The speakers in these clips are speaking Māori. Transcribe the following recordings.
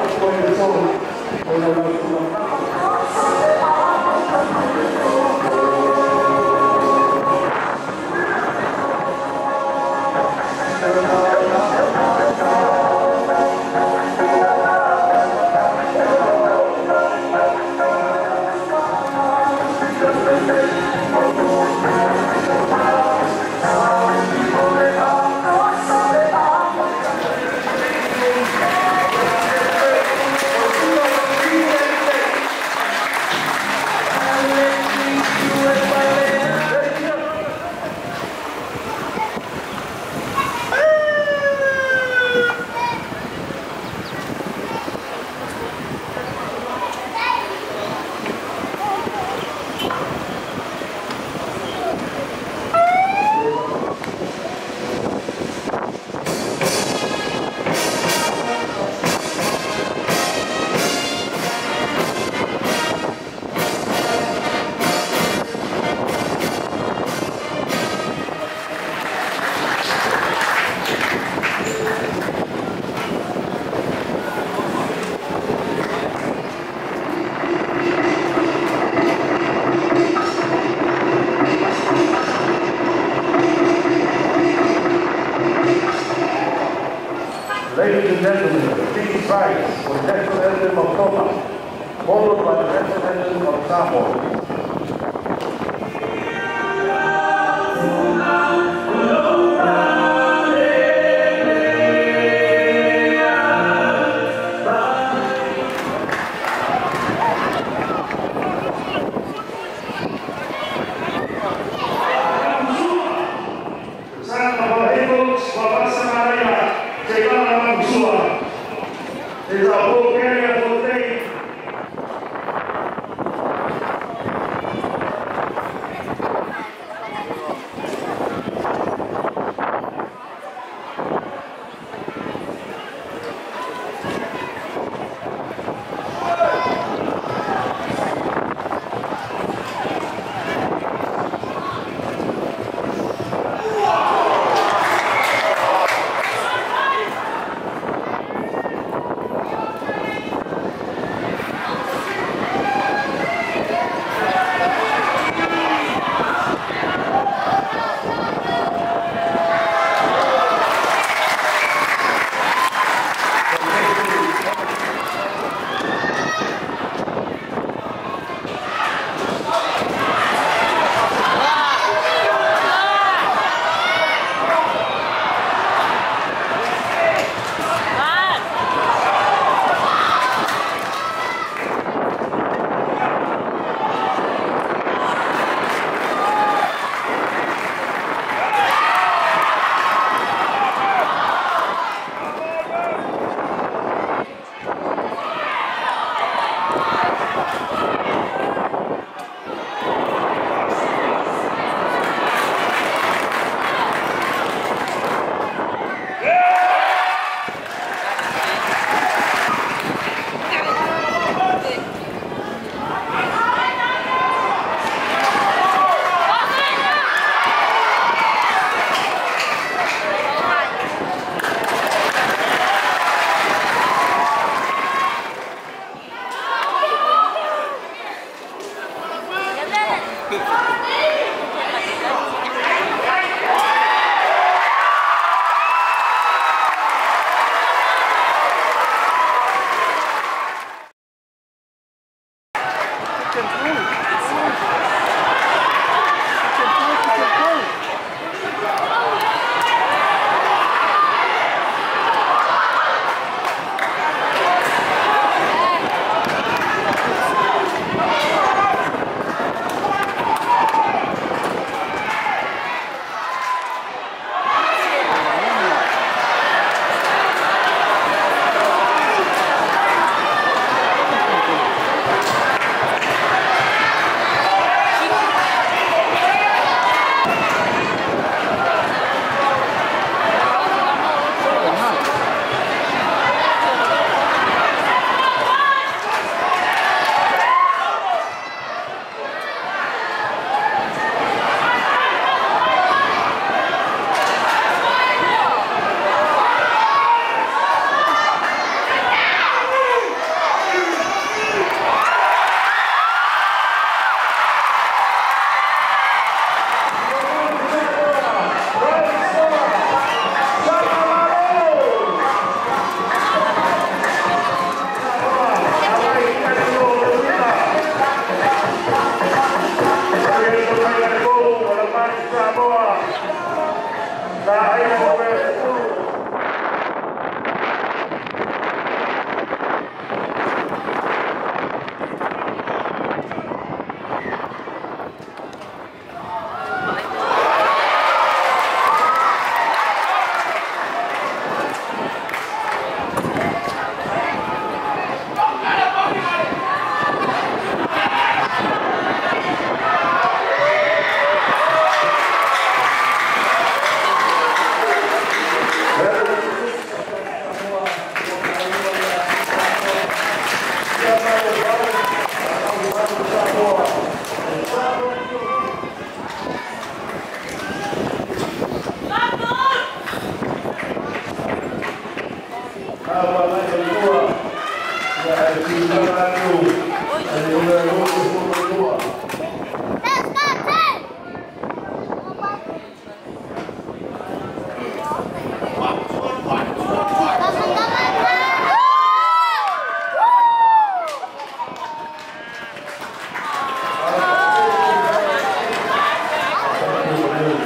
Thank you. Ladies and gentlemen, please rise of Thomas, followed by the National of Samoa.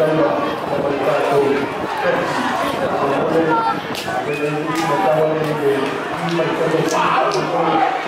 الله وبركاته Thank you.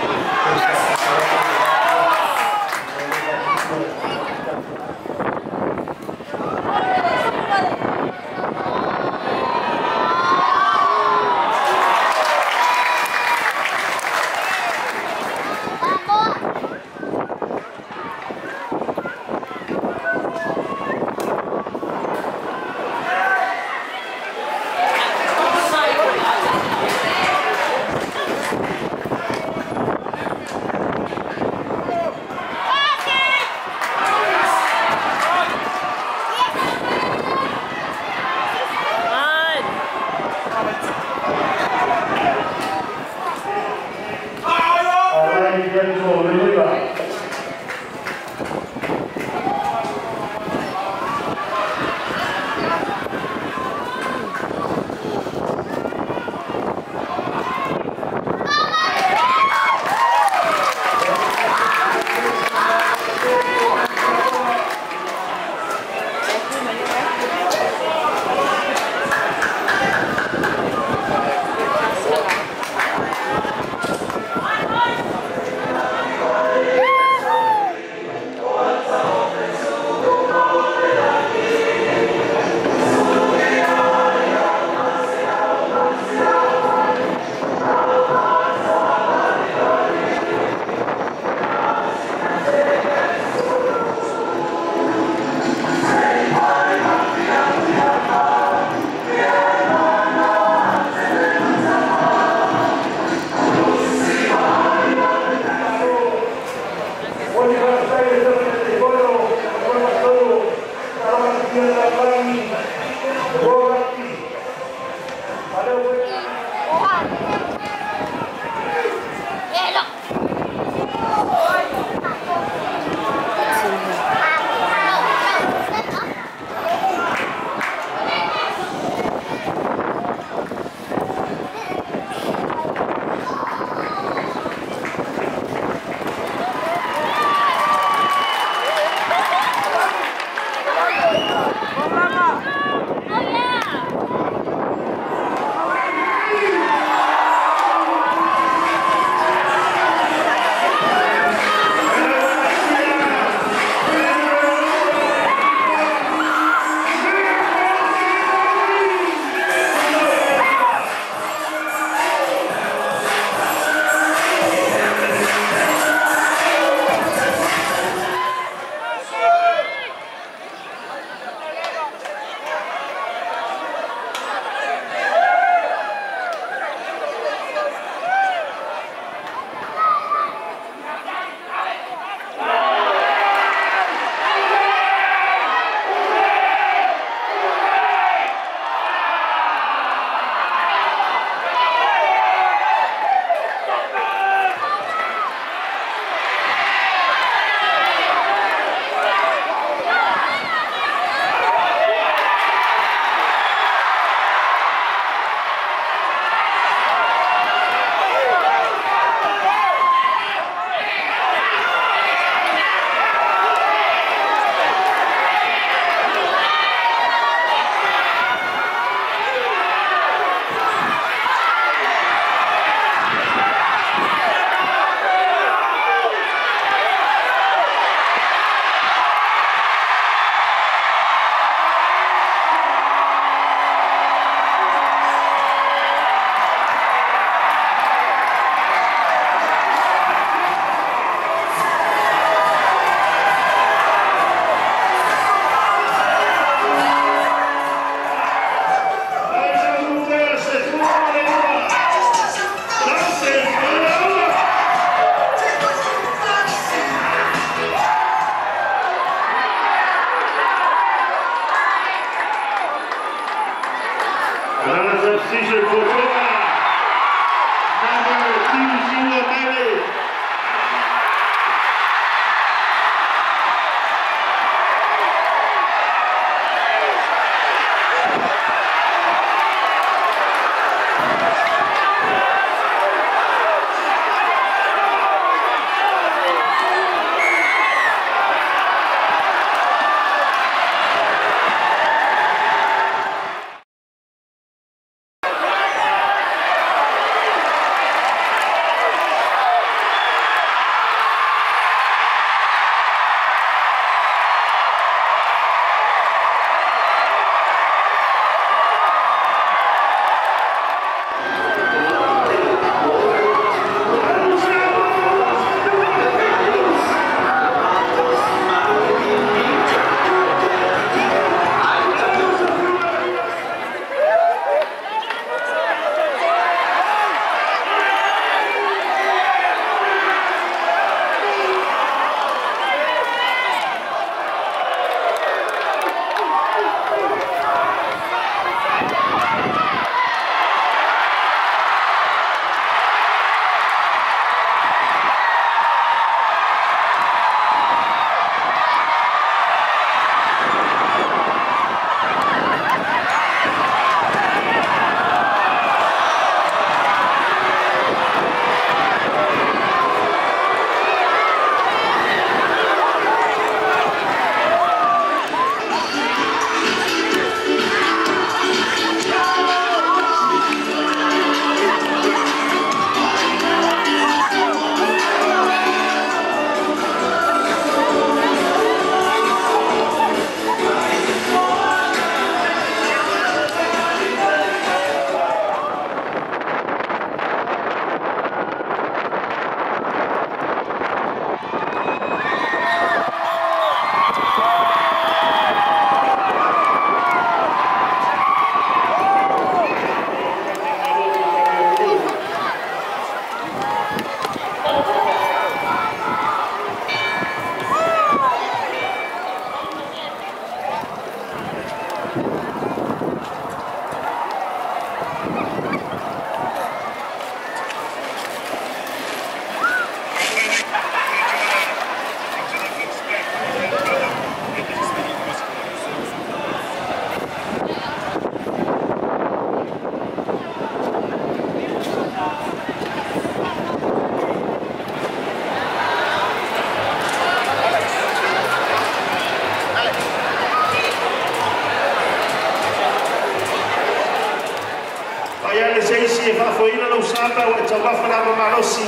tau e tau mawhara ma marosi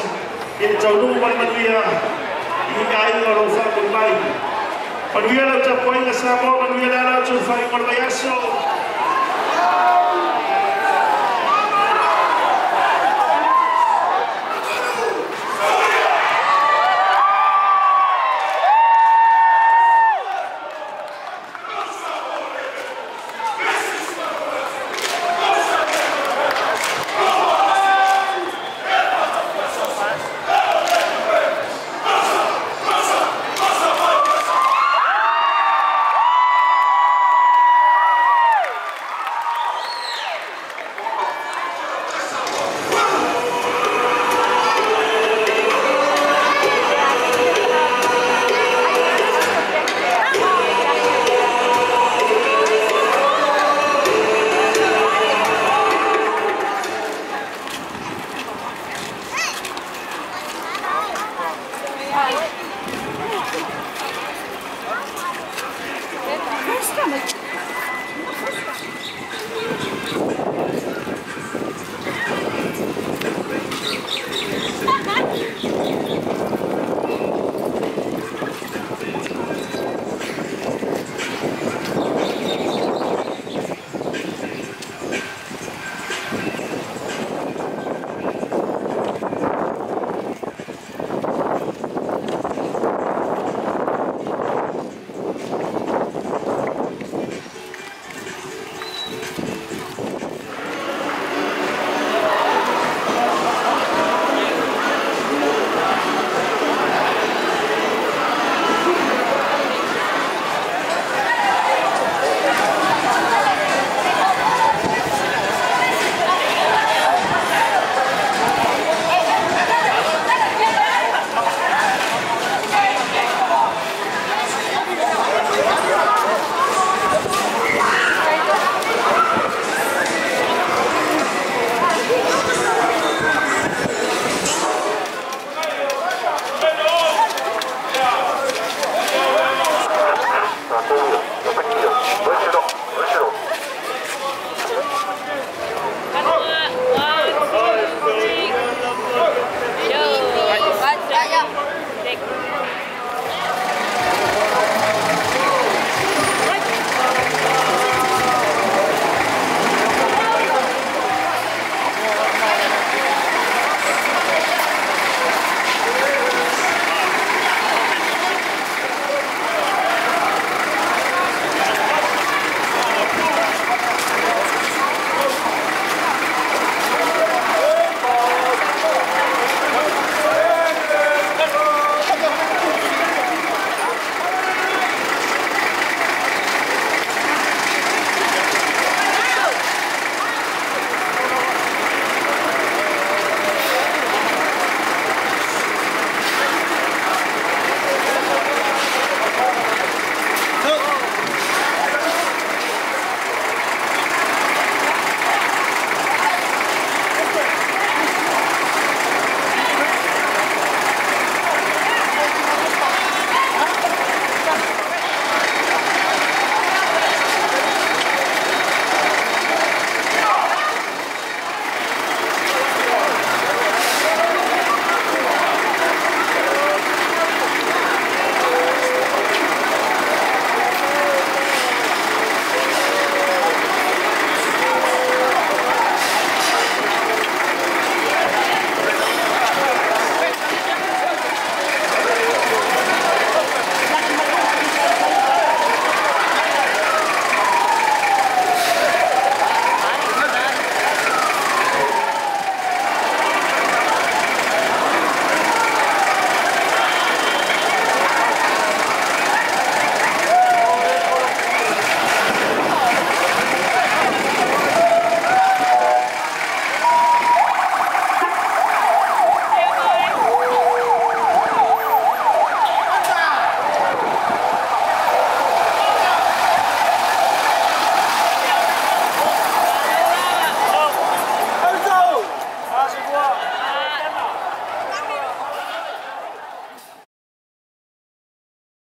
e tau nungu mai manuia i ka e ngoro ufa kuri mai. Manuia lau tau poinga sa mō, manuia lau tau whai ngoro mai aso,